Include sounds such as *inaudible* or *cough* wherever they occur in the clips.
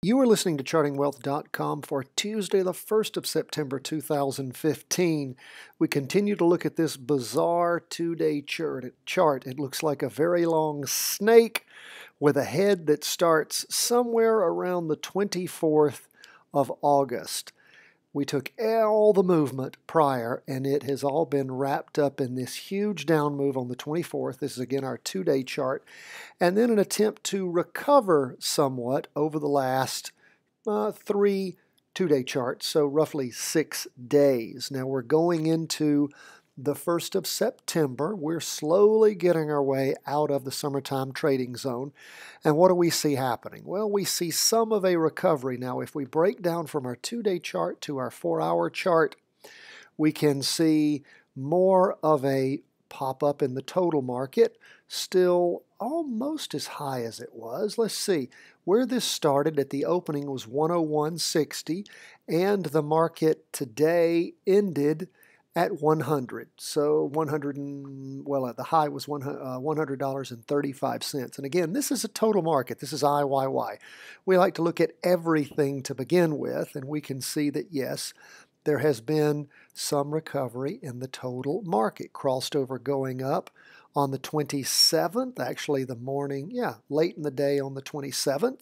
You are listening to chartingwealth.com for Tuesday, the 1st of September 2015. We continue to look at this bizarre two day chart. It looks like a very long snake with a head that starts somewhere around the 24th of August. We took all the movement prior, and it has all been wrapped up in this huge down move on the 24th. This is again our two day chart. And then an attempt to recover somewhat over the last uh, three two day charts, so roughly six days. Now we're going into the 1st of September. We're slowly getting our way out of the summertime trading zone. And what do we see happening? Well, we see some of a recovery. Now, if we break down from our two day chart to our four hour chart, we can see more of a pop up in the total market, still almost as high as it was. Let's see. Where this started at the opening was 101.60, and the market today ended at 100. So 100 and well, at the high was one, uh, $100.35. And again, this is a total market. This is IYY. We like to look at everything to begin with, and we can see that yes, there has been some recovery in the total market. Crossed over going up on the 27th, actually the morning, yeah, late in the day on the 27th,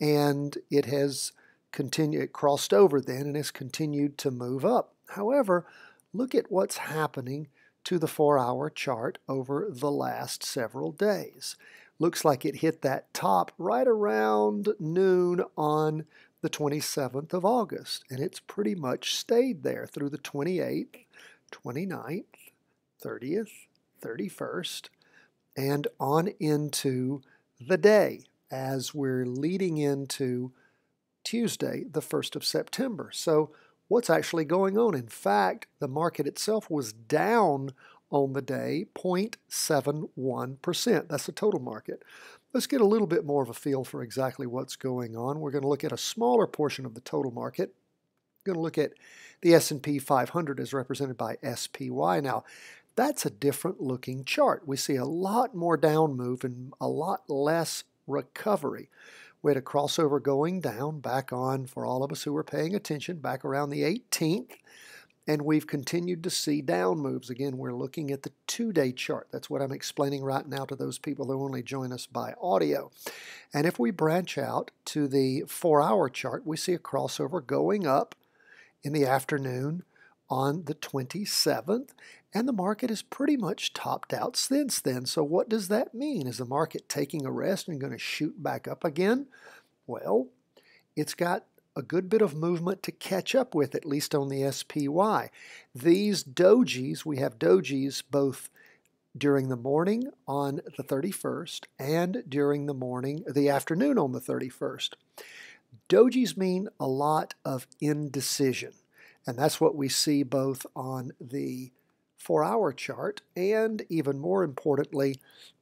and it has continued, it crossed over then and has continued to move up. However, look at what's happening to the four hour chart over the last several days. Looks like it hit that top right around noon on the 27th of August, and it's pretty much stayed there through the 28th, 29th, 30th, 31st, and on into the day as we're leading into Tuesday, the 1st of September. So what's actually going on. In fact, the market itself was down on the day 0.71%. That's the total market. Let's get a little bit more of a feel for exactly what's going on. We're going to look at a smaller portion of the total market. We're going to look at the S&P 500 as represented by SPY. Now, that's a different looking chart. We see a lot more down move and a lot less recovery. We had a crossover going down back on, for all of us who were paying attention, back around the 18th. And we've continued to see down moves. Again, we're looking at the two day chart. That's what I'm explaining right now to those people who only join us by audio. And if we branch out to the four hour chart, we see a crossover going up in the afternoon on the 27th, and the market has pretty much topped out since then. So, what does that mean? Is the market taking a rest and going to shoot back up again? Well, it's got a good bit of movement to catch up with, at least on the SPY. These dojis, we have dojis both during the morning on the 31st and during the morning, the afternoon on the 31st. Dojis mean a lot of indecision. And that's what we see both on the four hour chart and even more importantly,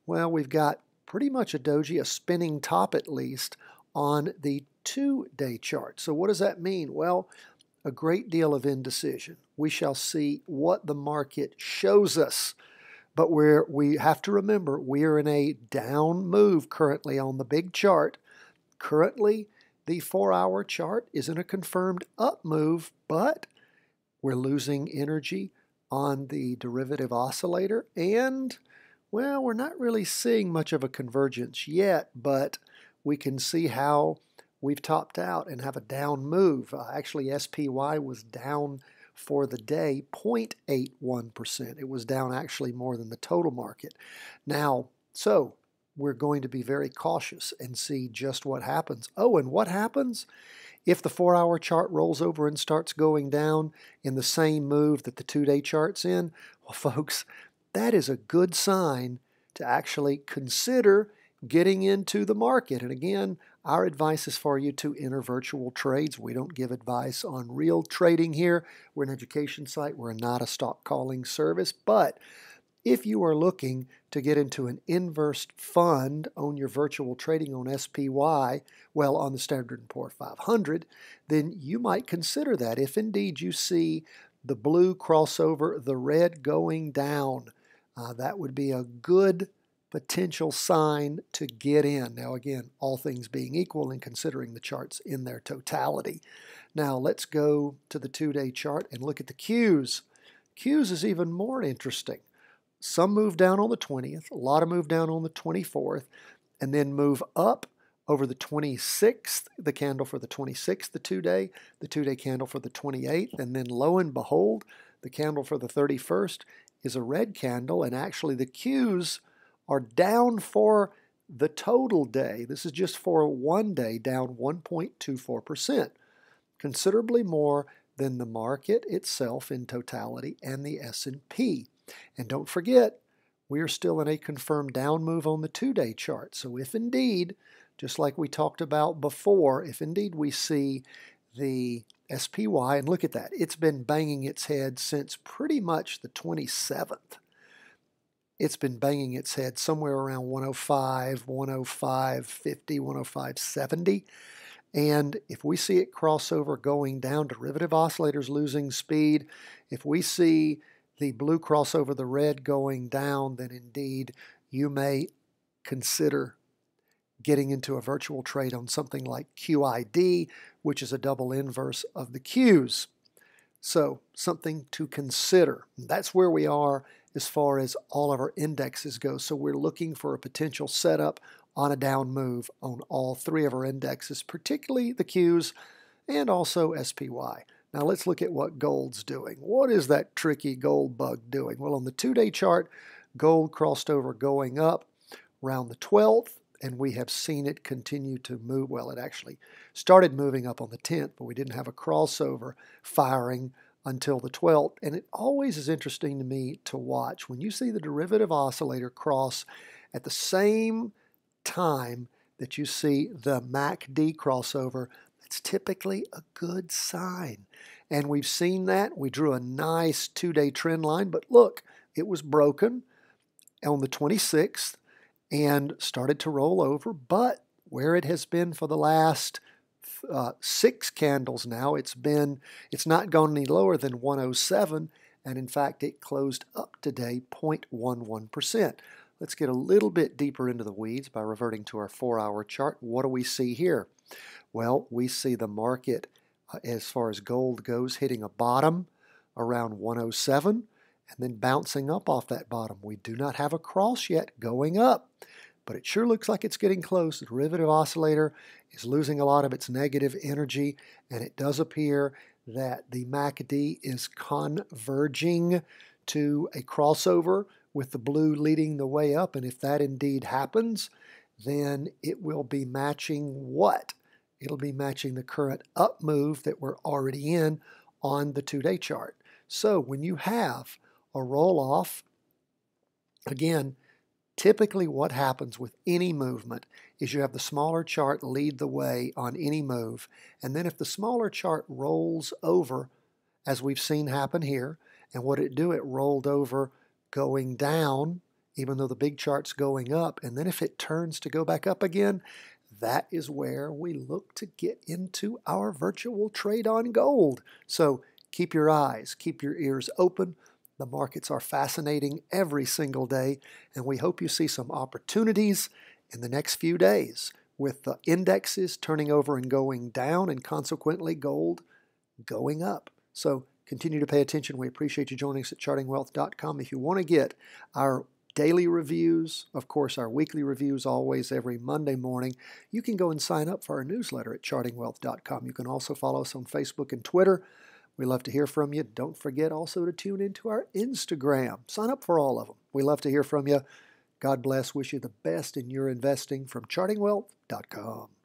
well, we've got pretty much a doji, a spinning top at least, on the two day chart. So, what does that mean? Well, a great deal of indecision. We shall see what the market shows us. But we're, we have to remember we are in a down move currently on the big chart. Currently, the four hour chart is in a confirmed up move, but we're losing energy on the derivative oscillator. And, well, we're not really seeing much of a convergence yet, but we can see how we've topped out and have a down move. Uh, actually, SPY was down for the day 0.81%. It was down actually more than the total market. Now, so we're going to be very cautious and see just what happens. Oh, and what happens? If the four hour chart rolls over and starts going down in the same move that the two day chart's in, well, *laughs* folks, that is a good sign to actually consider getting into the market. And again, our advice is for you to enter virtual trades. We don't give advice on real trading here. We're an education site, we're not a stock calling service, but if you are looking to get into an inverse fund on your virtual trading on SPY, well, on the Standard & Poor 500, then you might consider that if indeed you see the blue crossover, the red going down. Uh, that would be a good potential sign to get in. Now, again, all things being equal and considering the charts in their totality. Now, let's go to the two day chart and look at the Qs. Qs is even more interesting. Some move down on the 20th, a lot of move down on the 24th, and then move up over the 26th, the candle for the 26th, the two day, the two day candle for the 28th, and then lo and behold, the candle for the 31st is a red candle, and actually the Qs are down for the total day. This is just for one day, down 1.24%, considerably more than the market itself in totality and the S&P. And don't forget, we are still in a confirmed down move on the two-day chart. So if indeed, just like we talked about before, if indeed we see the SPY, and look at that, it's been banging its head since pretty much the 27th it's been banging its head somewhere around 105, 105, 50, 105, 70. And if we see it cross over going down, derivative oscillators losing speed, if we see the blue cross over the red going down, then indeed you may consider getting into a virtual trade on something like QID, which is a double inverse of the Qs. So, something to consider. That's where we are as far as all of our indexes go. So, we're looking for a potential setup on a down move on all three of our indexes, particularly the Qs and also SPY. Now, let's look at what gold's doing. What is that tricky gold bug doing? Well, on the two day chart, gold crossed over going up around the 12th and we have seen it continue to move. Well, it actually started moving up on the 10th, but we didn't have a crossover firing until the 12th. And it always is interesting to me to watch when you see the derivative oscillator cross at the same time that you see the MACD crossover. It's typically a good sign. And we've seen that. We drew a nice two day trend line, but look, it was broken on the 26th and started to roll over. But where it has been for the last uh, six candles now, it's been it's not gone any lower than 107, and in fact, it closed up today 0.11%. Let's get a little bit deeper into the weeds by reverting to our four-hour chart. What do we see here? Well, we see the market, uh, as far as gold goes, hitting a bottom around 107 and then bouncing up off that bottom. We do not have a cross yet going up, but it sure looks like it's getting close. The derivative oscillator is losing a lot of its negative energy, and it does appear that the MACD is converging to a crossover with the blue leading the way up. And if that indeed happens, then it will be matching what? It'll be matching the current up move that we're already in on the two day chart. So when you have a roll off. Again, typically what happens with any movement is you have the smaller chart lead the way on any move. And then if the smaller chart rolls over, as we've seen happen here, and what it do, it rolled over going down, even though the big chart's going up. And then if it turns to go back up again, that is where we look to get into our virtual trade on gold. So keep your eyes, keep your ears open. The markets are fascinating every single day, and we hope you see some opportunities in the next few days with the indexes turning over and going down, and consequently gold going up. So continue to pay attention. We appreciate you joining us at chartingwealth.com. If you want to get our daily reviews, of course, our weekly reviews always every Monday morning, you can go and sign up for our newsletter at chartingwealth.com. You can also follow us on Facebook and Twitter. We love to hear from you. Don't forget also to tune into our Instagram. Sign up for all of them. We love to hear from you. God bless. Wish you the best in your investing from chartingwealth.com.